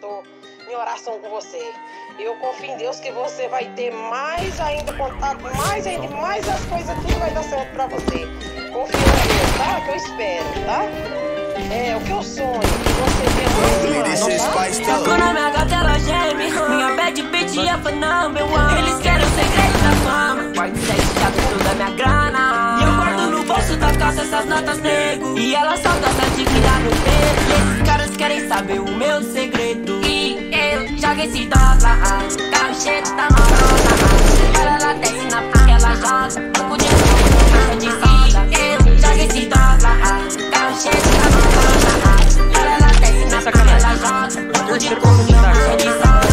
tô em oração com você. Eu confio em Deus que você vai ter mais ainda contato, mais ainda, mais as coisas, tudo vai dar certo pra você. Confia em Deus, tá? Que eu espero, tá? É o que eu sonho, que você tenha mais um ano, tá? Quando minha gata ela geme, minha bad bitch é for number one. Eles querem o segredo da fama, quarto sete chave toda minha grana. E eu guardo no bolso da calça essas notas nego. E ela solta essa dívida no peito. E esses caras querem saber o meu segredo. E eu jogo esse dólar, carro cheio da marona. Ela ela desce na porque ela joga, banco de novo, de foda. Eu jogo esse dólar, carro cheio da marona. Ela ela desce na porque ela joga, banco de mancha de soda.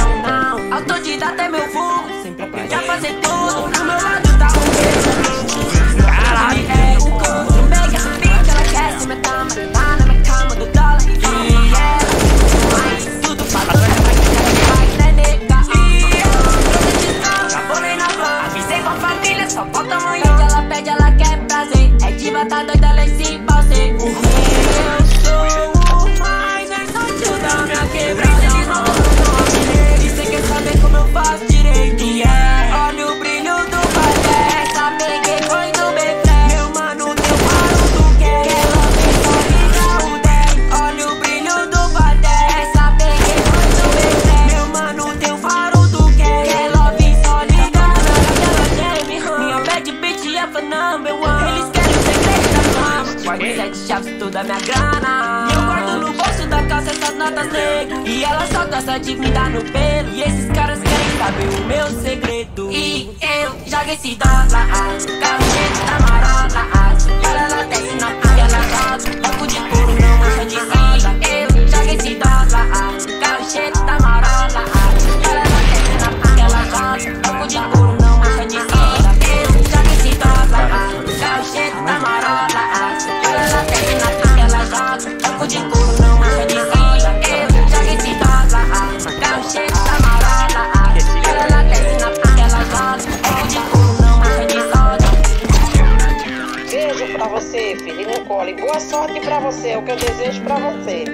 Não, não, autodidata é meu fogo, a fazer é diva, tá sete chaves toda minha grana. E eu guardo no bolso da calça essas notas negras. E ela solta essa dívida no pelo. E esses caras querem saber o meu segredo. E eu jogo esse dólar, cheio da marola. E ela, ela Filho, no colo. E boa sorte pra você, é o que eu desejo pra você.